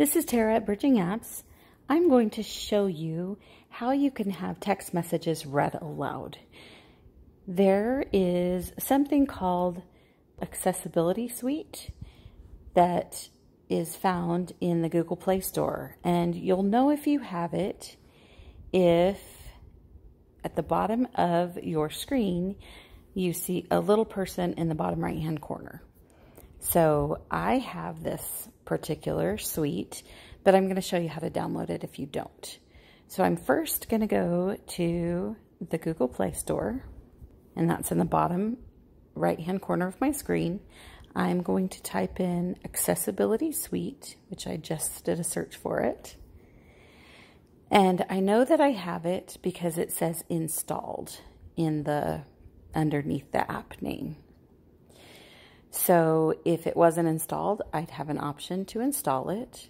This is Tara at Bridging Apps. I'm going to show you how you can have text messages read aloud. There is something called Accessibility Suite that is found in the Google Play Store. And you'll know if you have it if at the bottom of your screen you see a little person in the bottom right hand corner. So I have this particular suite, but I'm going to show you how to download it if you don't. So I'm first going to go to the Google Play Store, and that's in the bottom right-hand corner of my screen. I'm going to type in Accessibility Suite, which I just did a search for it. And I know that I have it because it says installed in the underneath the app name. So if it wasn't installed, I'd have an option to install it.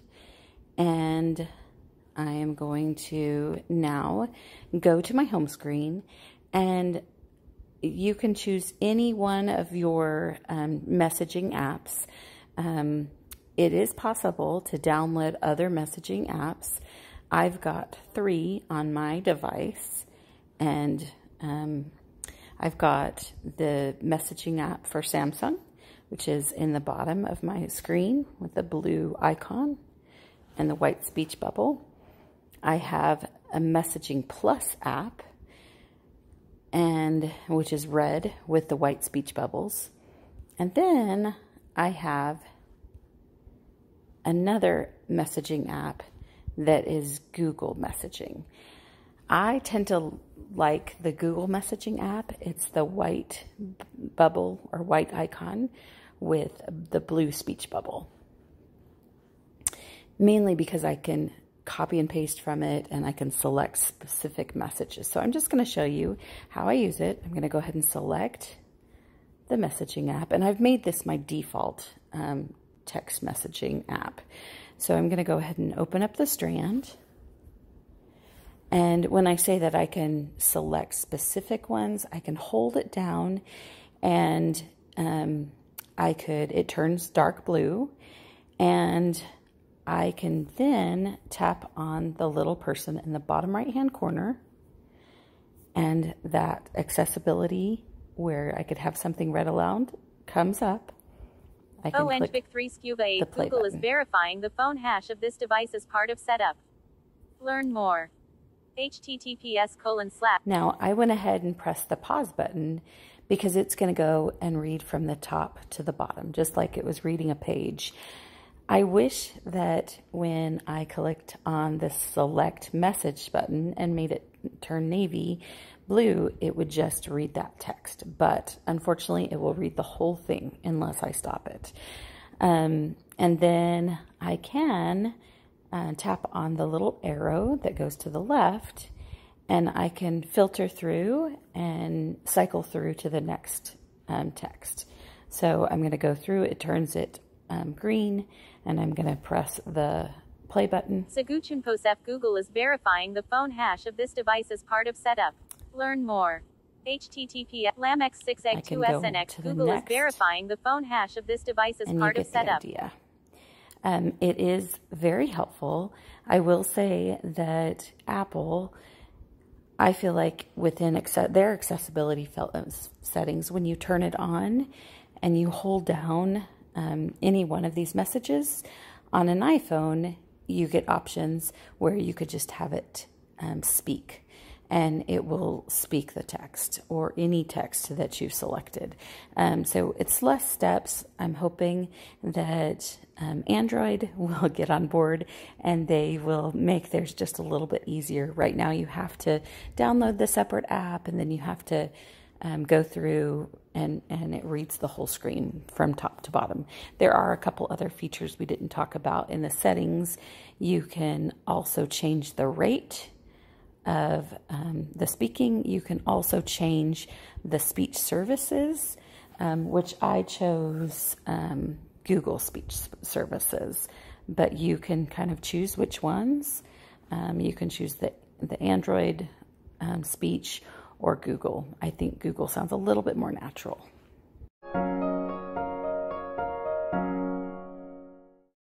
And I am going to now go to my home screen and you can choose any one of your um, messaging apps. Um, it is possible to download other messaging apps. I've got three on my device and um, I've got the messaging app for Samsung which is in the bottom of my screen with the blue icon and the white speech bubble. I have a Messaging Plus app, and which is red with the white speech bubbles. And then I have another messaging app that is Google Messaging. I tend to like the Google Messaging app. It's the white bubble or white icon with the blue speech bubble. Mainly because I can copy and paste from it and I can select specific messages. So I'm just going to show you how I use it. I'm going to go ahead and select the messaging app and I've made this my default um, text messaging app. So I'm going to go ahead and open up the strand. And when I say that I can select specific ones, I can hold it down and um, I could, it turns dark blue, and I can then tap on the little person in the bottom right hand corner, and that accessibility where I could have something read aloud comes up. I can oh, and Vic 3 Scuba 8 Google button. is verifying the phone hash of this device as part of setup. Learn more. HTTPS colon slash. Now, I went ahead and pressed the pause button because it's going to go and read from the top to the bottom, just like it was reading a page. I wish that when I clicked on the select message button and made it turn navy blue, it would just read that text. But unfortunately, it will read the whole thing unless I stop it. Um, and then I can uh, tap on the little arrow that goes to the left and I can filter through and cycle through to the next um, text. So I'm going to go through, it turns it um, green, and I'm going to press the play button. Saguchin Posef Google is verifying the phone hash of this device as part of setup. Learn more. HTTP LAMX6 egg 2 SNX Google is verifying the phone hash of this device as part of setup. Um, it is very helpful. I will say that Apple I feel like within their accessibility uh, settings, when you turn it on and you hold down um, any one of these messages on an iPhone, you get options where you could just have it um, speak and it will speak the text or any text that you've selected. Um, so it's less steps. I'm hoping that um, Android will get on board and they will make theirs just a little bit easier. Right now, you have to download the separate app and then you have to um, go through and, and it reads the whole screen from top to bottom. There are a couple other features we didn't talk about in the settings. You can also change the rate of um, the speaking. You can also change the speech services, um, which I chose um, Google Speech Services, but you can kind of choose which ones. Um, you can choose the, the Android um, speech or Google. I think Google sounds a little bit more natural.